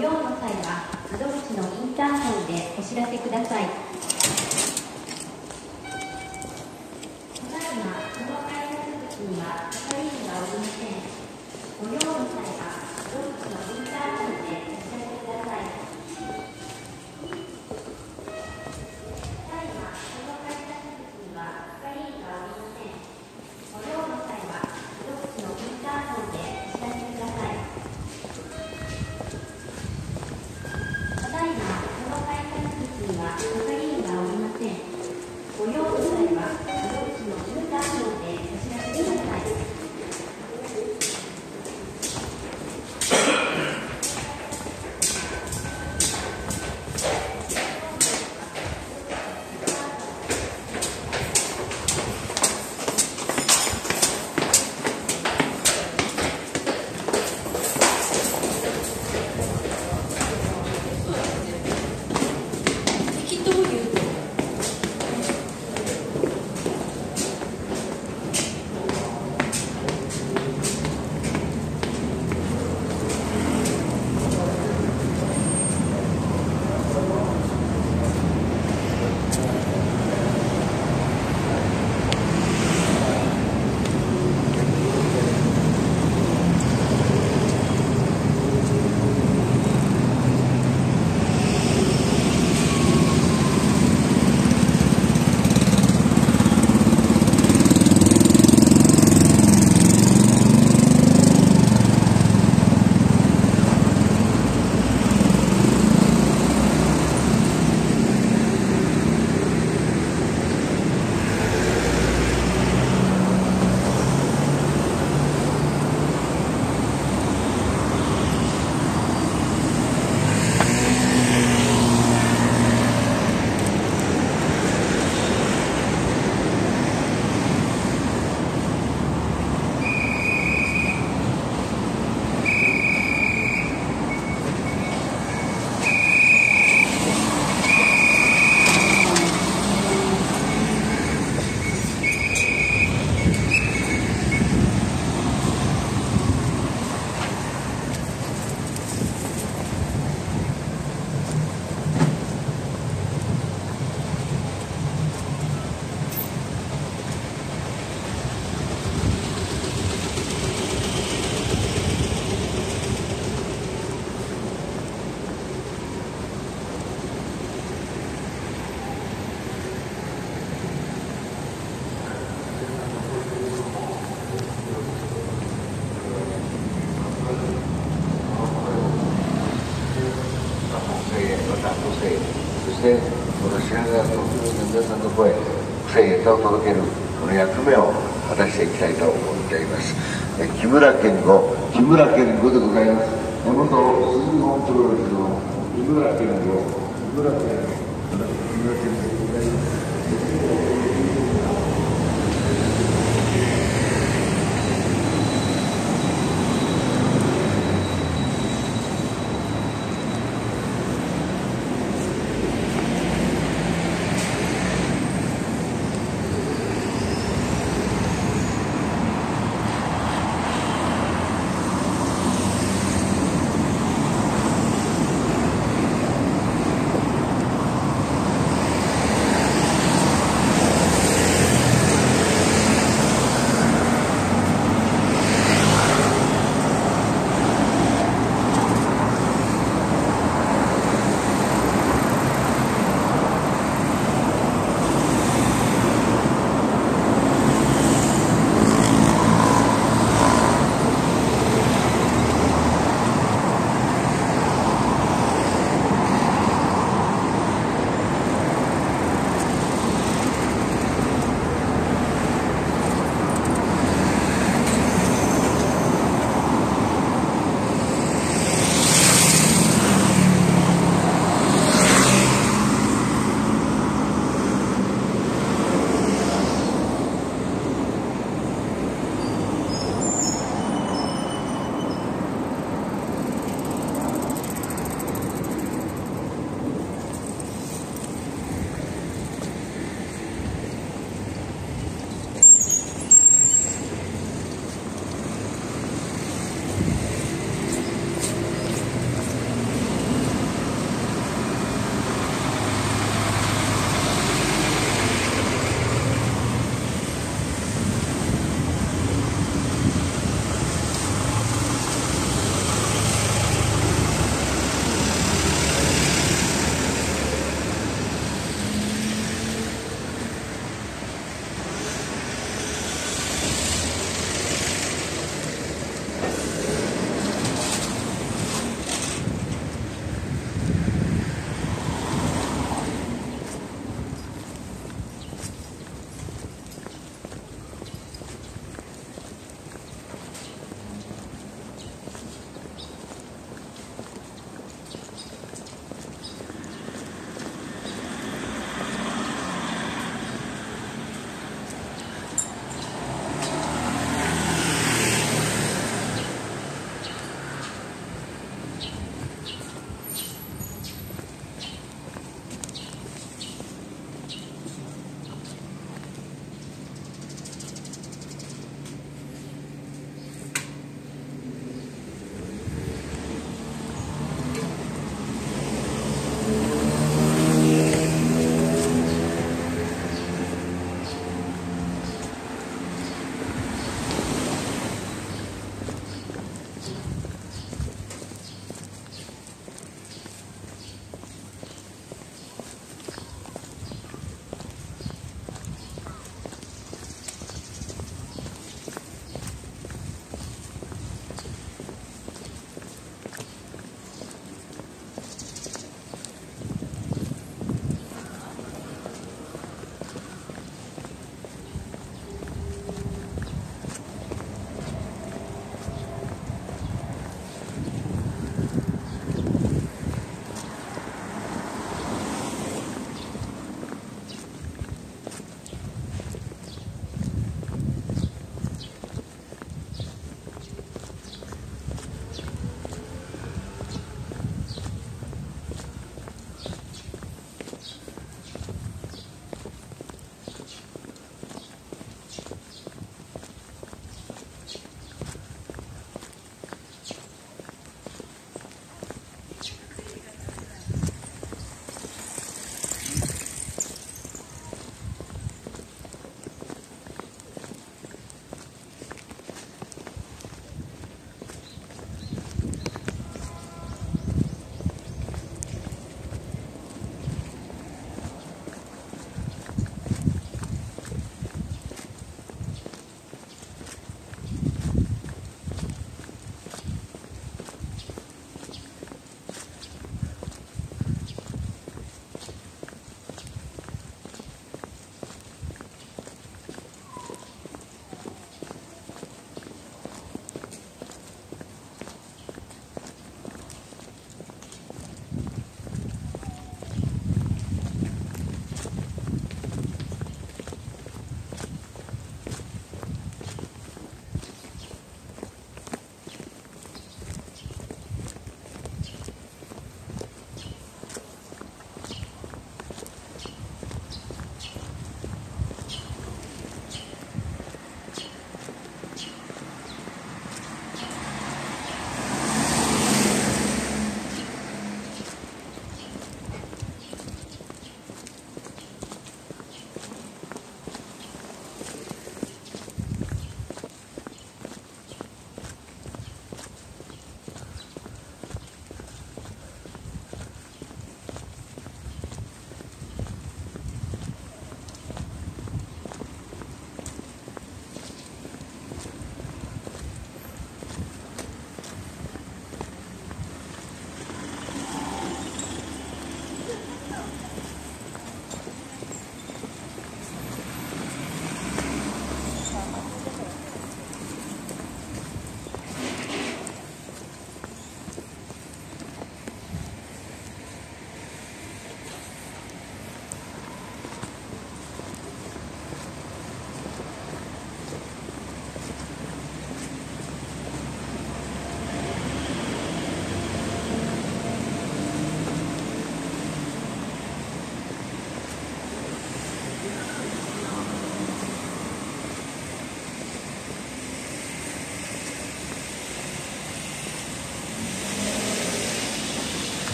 用の際は窓口のインターホンでお知らせください。ただいまこの改札口には係員がおりません。ご用の際は窓口のインターホン木村健吾。木村健吾でございます。根鈴本プロレスの木村健吾木村健吾。木村健吾。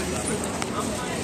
頑張れ。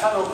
déjalo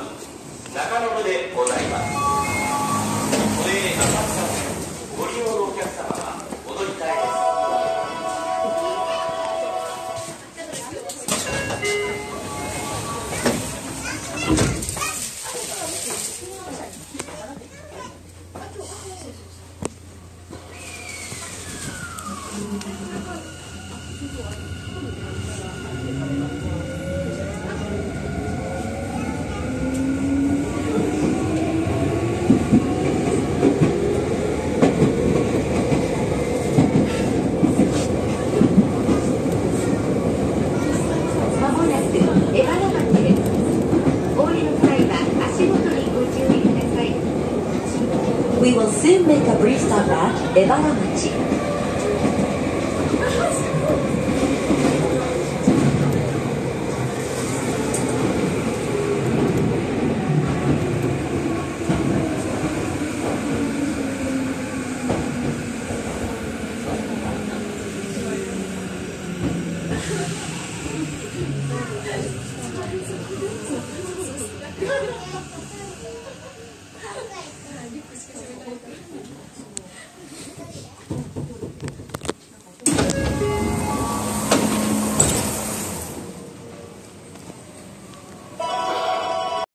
出原町